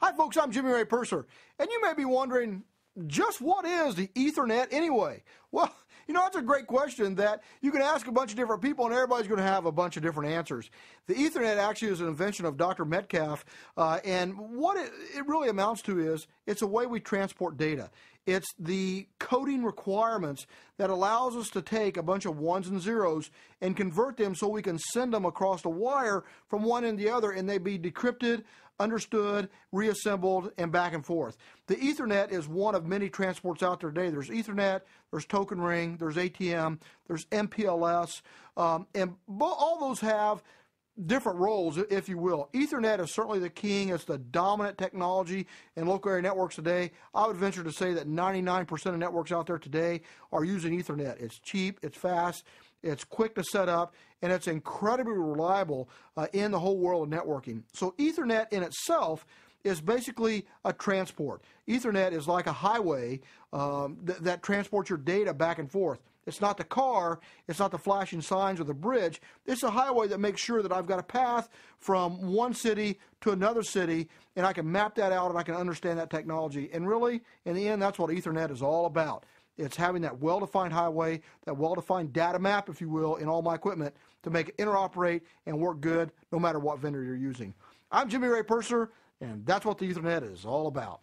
Hi, folks, I'm Jimmy Ray Purser, and you may be wondering just what is the Ethernet anyway? Well, you know, that's a great question that you can ask a bunch of different people, and everybody's going to have a bunch of different answers. The Ethernet actually is an invention of Dr. Metcalfe, uh, and what it, it really amounts to is it's a way we transport data. It's the coding requirements that allows us to take a bunch of ones and zeros and convert them so we can send them across the wire from one end to the other and they be decrypted, understood, reassembled, and back and forth. The Ethernet is one of many transports out there today. There's Ethernet, there's Token Ring, there's ATM, there's MPLS, um, and all those have different roles, if you will. Ethernet is certainly the king. It's the dominant technology in local area networks today. I would venture to say that 99% of networks out there today are using Ethernet. It's cheap, it's fast, it's quick to set up, and it's incredibly reliable uh, in the whole world of networking. So, Ethernet in itself is basically a transport. Ethernet is like a highway um, th- that transports your data back and forth. It's not the car, it's not the flashing signs or the bridge. It's a highway that makes sure that I've got a path from one city to another city, and I can map that out and I can understand that technology. And really, in the end, that's what Ethernet is all about. It's having that well defined highway, that well defined data map, if you will, in all my equipment to make it interoperate and work good no matter what vendor you're using. I'm Jimmy Ray Purser, and that's what the Ethernet is all about.